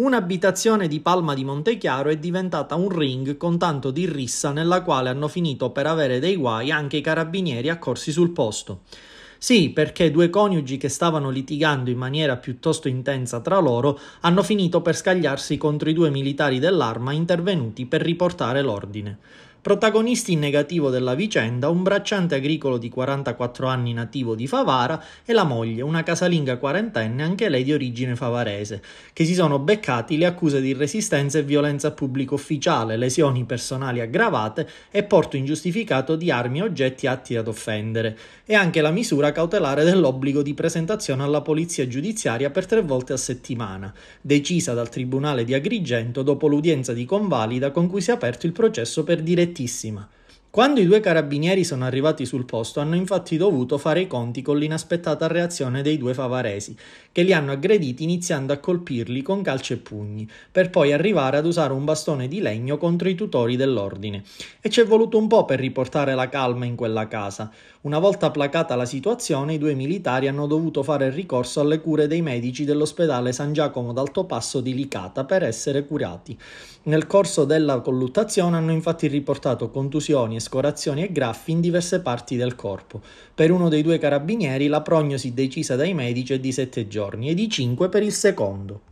Un'abitazione di Palma di Montechiaro è diventata un ring con tanto di rissa nella quale hanno finito per avere dei guai anche i carabinieri accorsi sul posto. Sì, perché due coniugi che stavano litigando in maniera piuttosto intensa tra loro hanno finito per scagliarsi contro i due militari dell'arma intervenuti per riportare l'ordine. Protagonisti in negativo della vicenda un bracciante agricolo di 44 anni nativo di Favara e la moglie, una casalinga quarantenne anche lei di origine favarese, che si sono beccati le accuse di resistenza e violenza pubblico ufficiale, lesioni personali aggravate e porto ingiustificato di armi e oggetti atti ad offendere, e anche la misura cautelare dell'obbligo di presentazione alla polizia giudiziaria per tre volte a settimana, decisa dal Tribunale di Agrigento dopo l'udienza di convalida con cui si è aperto il processo per direzione strettissima. Quando i due carabinieri sono arrivati sul posto hanno infatti dovuto fare i conti con l'inaspettata reazione dei due favaresi, che li hanno aggrediti iniziando a colpirli con calci e pugni, per poi arrivare ad usare un bastone di legno contro i tutori dell'ordine. E ci è voluto un po' per riportare la calma in quella casa. Una volta placata la situazione, i due militari hanno dovuto fare ricorso alle cure dei medici dell'ospedale San Giacomo d'Altopasso di Licata per essere curati. Nel corso della colluttazione hanno infatti riportato contusioni scorazioni e graffi in diverse parti del corpo. Per uno dei due carabinieri la prognosi decisa dai medici è di 7 giorni e di 5 per il secondo.